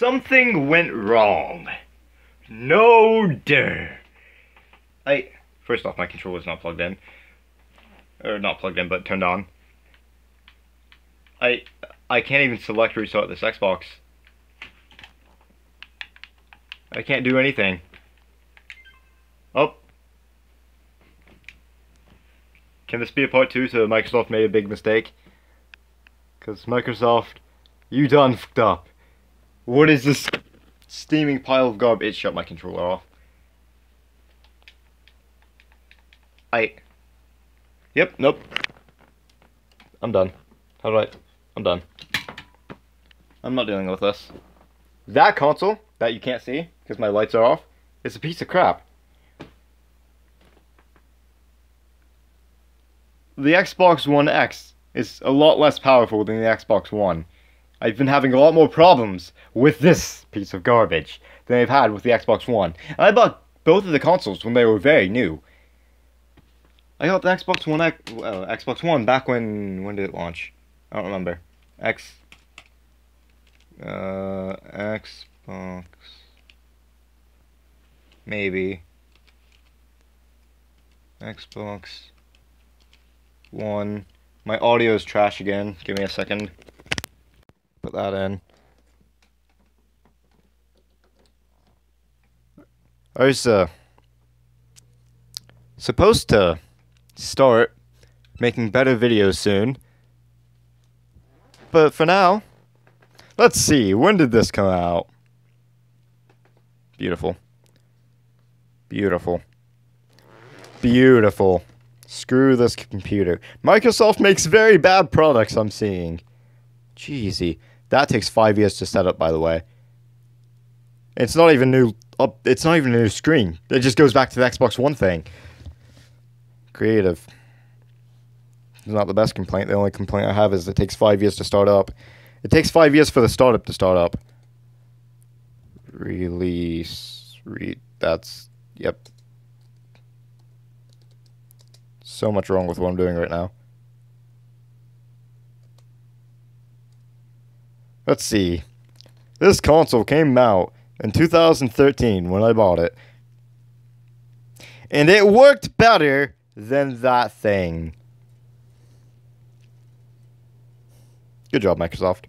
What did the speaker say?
Something went wrong. No dare. I first off, my controller's not plugged in, or not plugged in, but turned on. I I can't even select restart this Xbox. I can't do anything. Oh. Can this be a part two to Microsoft made a big mistake? Because Microsoft, you done fucked up. What is this steaming pile of garbage? Shut my controller off. I. Yep, nope. I'm done. How do I. I'm done. I'm not dealing with this. That console that you can't see because my lights are off is a piece of crap. The Xbox One X is a lot less powerful than the Xbox One. I've been having a lot more problems with this piece of garbage than I've had with the Xbox One. And I bought both of the consoles when they were very new. I got the Xbox One Xbox One back when when did it launch? I don't remember. X uh Xbox maybe Xbox One. My audio is trash again. Give me a second. Put that in. I was uh, supposed to start making better videos soon. But for now, let's see. When did this come out? Beautiful. Beautiful. Beautiful. Screw this computer. Microsoft makes very bad products, I'm seeing. Jeezy. That takes five years to set up, by the way. It's not even new. Up. It's not even a new screen. It just goes back to the Xbox One thing. Creative. It's not the best complaint. The only complaint I have is it takes five years to start up. It takes five years for the startup to start up. Release. Re. That's. Yep. So much wrong with what I'm doing right now. Let's see. This console came out in 2013 when I bought it. And it worked better than that thing. Good job, Microsoft.